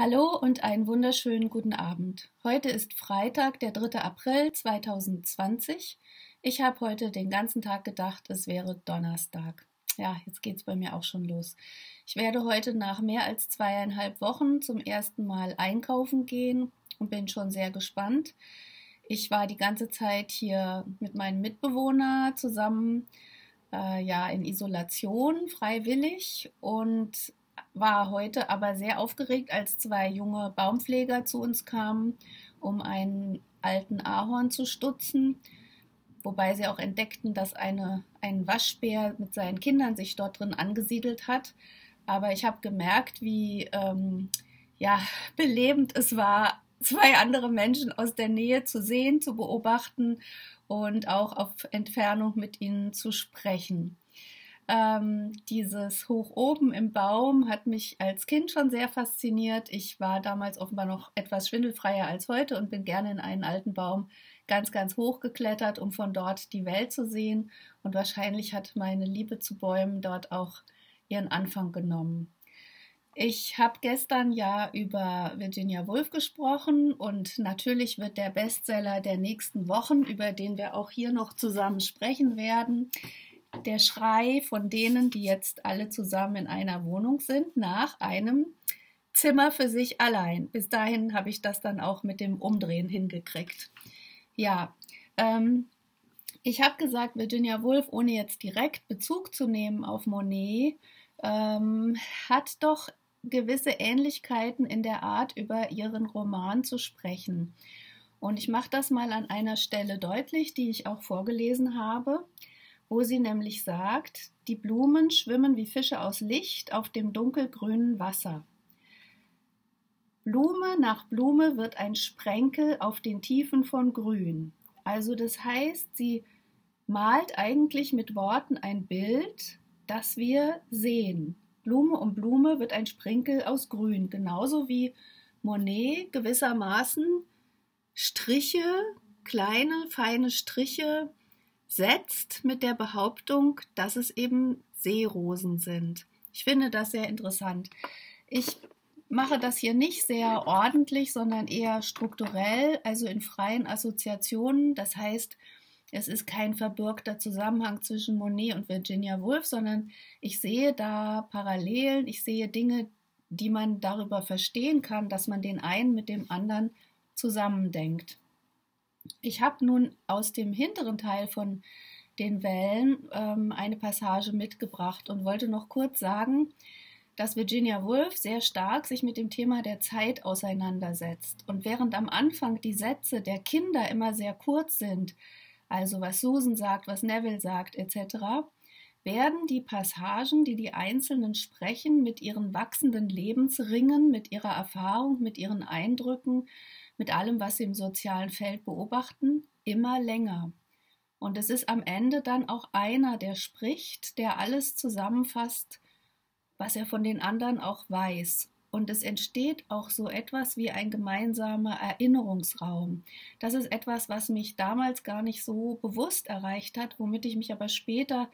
Hallo und einen wunderschönen guten Abend. Heute ist Freitag, der 3. April 2020. Ich habe heute den ganzen Tag gedacht, es wäre Donnerstag. Ja, jetzt geht es bei mir auch schon los. Ich werde heute nach mehr als zweieinhalb Wochen zum ersten Mal einkaufen gehen und bin schon sehr gespannt. Ich war die ganze Zeit hier mit meinem Mitbewohner zusammen, äh, ja, in Isolation, freiwillig und war heute aber sehr aufgeregt, als zwei junge Baumpfleger zu uns kamen, um einen alten Ahorn zu stutzen, wobei sie auch entdeckten, dass eine, ein Waschbär mit seinen Kindern sich dort drin angesiedelt hat. Aber ich habe gemerkt, wie ähm, ja, belebend es war, zwei andere Menschen aus der Nähe zu sehen, zu beobachten und auch auf Entfernung mit ihnen zu sprechen. Ähm, dieses Hoch oben im Baum hat mich als Kind schon sehr fasziniert. Ich war damals offenbar noch etwas schwindelfreier als heute und bin gerne in einen alten Baum ganz, ganz hoch geklettert, um von dort die Welt zu sehen. Und wahrscheinlich hat meine Liebe zu Bäumen dort auch ihren Anfang genommen. Ich habe gestern ja über Virginia Woolf gesprochen und natürlich wird der Bestseller der nächsten Wochen, über den wir auch hier noch zusammen sprechen werden, der Schrei von denen, die jetzt alle zusammen in einer Wohnung sind, nach einem Zimmer für sich allein. Bis dahin habe ich das dann auch mit dem Umdrehen hingekriegt. Ja, ähm, ich habe gesagt, Virginia Woolf, ohne jetzt direkt Bezug zu nehmen auf Monet, ähm, hat doch gewisse Ähnlichkeiten in der Art, über ihren Roman zu sprechen. Und ich mache das mal an einer Stelle deutlich, die ich auch vorgelesen habe wo sie nämlich sagt, die Blumen schwimmen wie Fische aus Licht auf dem dunkelgrünen Wasser. Blume nach Blume wird ein Sprenkel auf den Tiefen von Grün. Also das heißt, sie malt eigentlich mit Worten ein Bild, das wir sehen. Blume um Blume wird ein Sprenkel aus Grün, genauso wie Monet gewissermaßen Striche, kleine, feine Striche setzt mit der Behauptung, dass es eben Seerosen sind. Ich finde das sehr interessant. Ich mache das hier nicht sehr ordentlich, sondern eher strukturell, also in freien Assoziationen. Das heißt, es ist kein verbürgter Zusammenhang zwischen Monet und Virginia Woolf, sondern ich sehe da Parallelen, ich sehe Dinge, die man darüber verstehen kann, dass man den einen mit dem anderen zusammendenkt. Ich habe nun aus dem hinteren Teil von den Wellen ähm, eine Passage mitgebracht und wollte noch kurz sagen, dass Virginia Woolf sehr stark sich mit dem Thema der Zeit auseinandersetzt. Und während am Anfang die Sätze der Kinder immer sehr kurz sind, also was Susan sagt, was Neville sagt, etc., werden die Passagen, die die Einzelnen sprechen, mit ihren wachsenden Lebensringen, mit ihrer Erfahrung, mit ihren Eindrücken, mit allem, was sie im sozialen Feld beobachten, immer länger. Und es ist am Ende dann auch einer, der spricht, der alles zusammenfasst, was er von den anderen auch weiß. Und es entsteht auch so etwas wie ein gemeinsamer Erinnerungsraum. Das ist etwas, was mich damals gar nicht so bewusst erreicht hat, womit ich mich aber später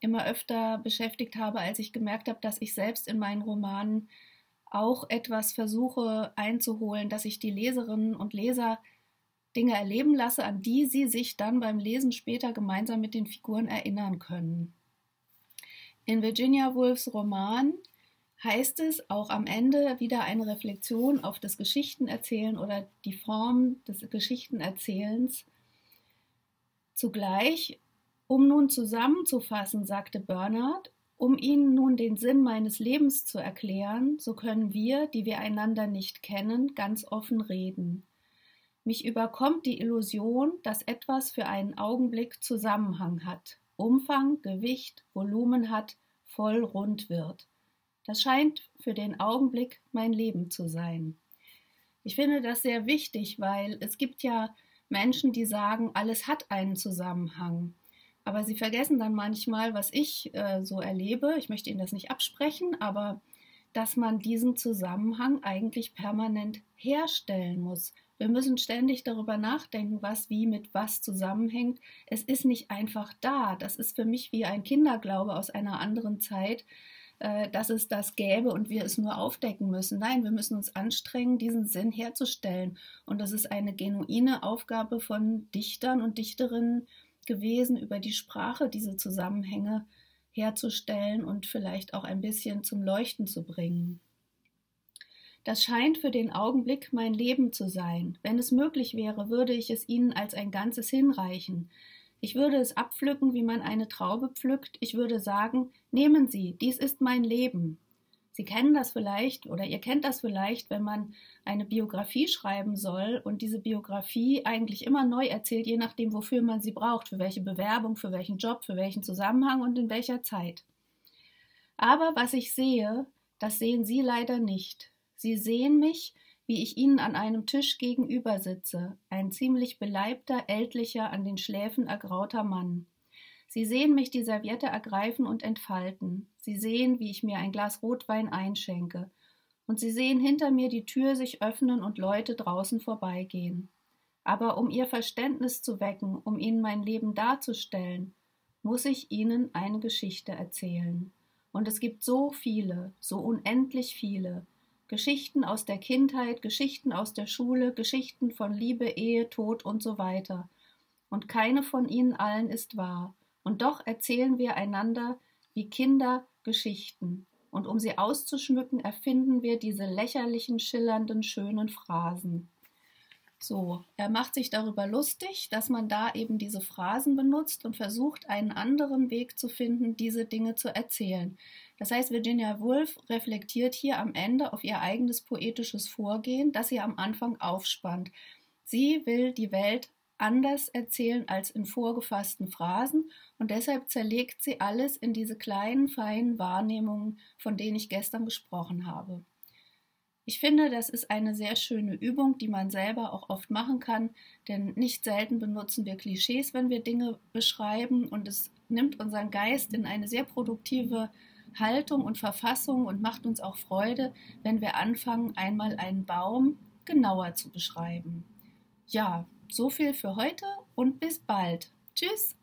immer öfter beschäftigt habe, als ich gemerkt habe, dass ich selbst in meinen Romanen auch etwas versuche einzuholen, dass ich die Leserinnen und Leser Dinge erleben lasse, an die sie sich dann beim Lesen später gemeinsam mit den Figuren erinnern können. In Virginia Woolfs Roman heißt es auch am Ende wieder eine Reflexion auf das Geschichtenerzählen oder die Form des Geschichtenerzählens. Zugleich, um nun zusammenzufassen, sagte Bernard, um Ihnen nun den Sinn meines Lebens zu erklären, so können wir, die wir einander nicht kennen, ganz offen reden. Mich überkommt die Illusion, dass etwas für einen Augenblick Zusammenhang hat, Umfang, Gewicht, Volumen hat, voll rund wird. Das scheint für den Augenblick mein Leben zu sein. Ich finde das sehr wichtig, weil es gibt ja Menschen, die sagen, alles hat einen Zusammenhang. Aber sie vergessen dann manchmal, was ich äh, so erlebe. Ich möchte Ihnen das nicht absprechen, aber dass man diesen Zusammenhang eigentlich permanent herstellen muss. Wir müssen ständig darüber nachdenken, was wie mit was zusammenhängt. Es ist nicht einfach da. Das ist für mich wie ein Kinderglaube aus einer anderen Zeit, äh, dass es das gäbe und wir es nur aufdecken müssen. Nein, wir müssen uns anstrengen, diesen Sinn herzustellen. Und das ist eine genuine Aufgabe von Dichtern und Dichterinnen gewesen, über die Sprache diese Zusammenhänge herzustellen und vielleicht auch ein bisschen zum Leuchten zu bringen. Das scheint für den Augenblick mein Leben zu sein. Wenn es möglich wäre, würde ich es Ihnen als ein Ganzes hinreichen. Ich würde es abpflücken, wie man eine Traube pflückt. Ich würde sagen, nehmen Sie, dies ist mein Leben. Sie kennen das vielleicht oder ihr kennt das vielleicht, wenn man eine Biografie schreiben soll und diese Biografie eigentlich immer neu erzählt, je nachdem, wofür man sie braucht, für welche Bewerbung, für welchen Job, für welchen Zusammenhang und in welcher Zeit. Aber was ich sehe, das sehen Sie leider nicht. Sie sehen mich, wie ich ihnen an einem Tisch gegenüber sitze, ein ziemlich beleibter, ältlicher, an den Schläfen ergrauter Mann. Sie sehen mich die Serviette ergreifen und entfalten. Sie sehen, wie ich mir ein Glas Rotwein einschenke. Und sie sehen hinter mir die Tür sich öffnen und Leute draußen vorbeigehen. Aber um ihr Verständnis zu wecken, um ihnen mein Leben darzustellen, muss ich ihnen eine Geschichte erzählen. Und es gibt so viele, so unendlich viele, Geschichten aus der Kindheit, Geschichten aus der Schule, Geschichten von Liebe, Ehe, Tod und so weiter. Und keine von ihnen allen ist wahr. Und doch erzählen wir einander wie Kinder Geschichten. Und um sie auszuschmücken, erfinden wir diese lächerlichen, schillernden, schönen Phrasen. So, er macht sich darüber lustig, dass man da eben diese Phrasen benutzt und versucht, einen anderen Weg zu finden, diese Dinge zu erzählen. Das heißt, Virginia Woolf reflektiert hier am Ende auf ihr eigenes poetisches Vorgehen, das sie am Anfang aufspannt. Sie will die Welt anders erzählen als in vorgefassten Phrasen und deshalb zerlegt sie alles in diese kleinen, feinen Wahrnehmungen, von denen ich gestern gesprochen habe. Ich finde, das ist eine sehr schöne Übung, die man selber auch oft machen kann, denn nicht selten benutzen wir Klischees, wenn wir Dinge beschreiben und es nimmt unseren Geist in eine sehr produktive Haltung und Verfassung und macht uns auch Freude, wenn wir anfangen, einmal einen Baum genauer zu beschreiben. Ja, so viel für heute und bis bald. Tschüss!